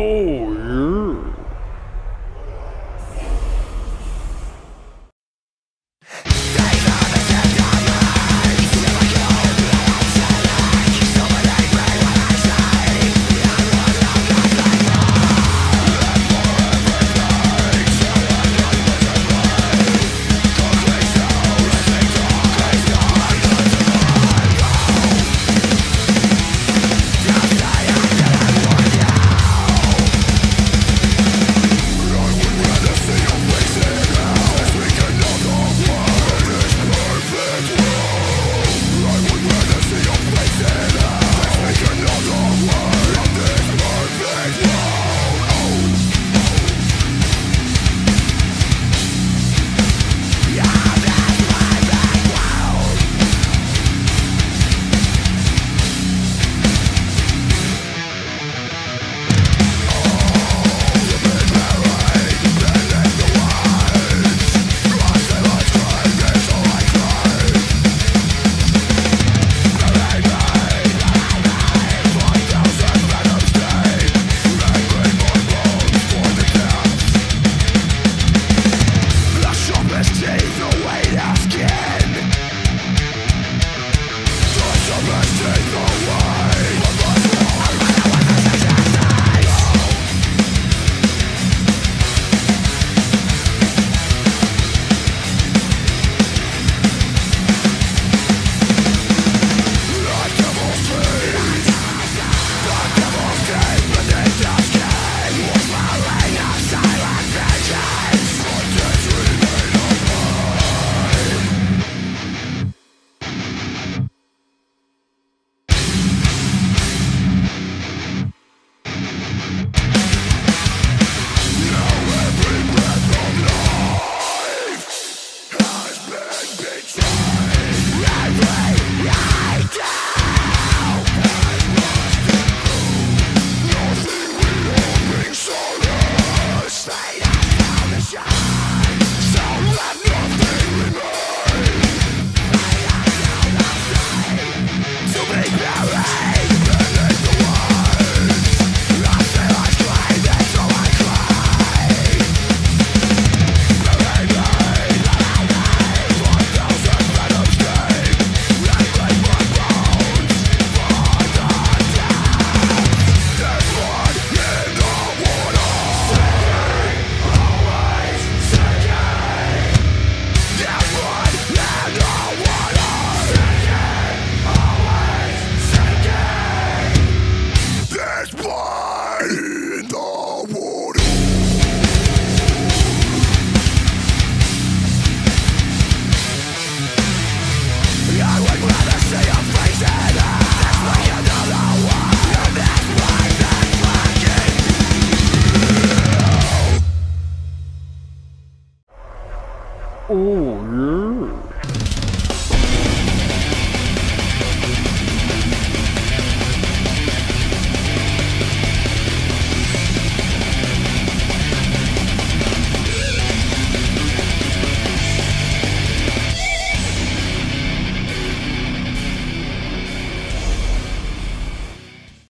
Oh, yeah. Oh,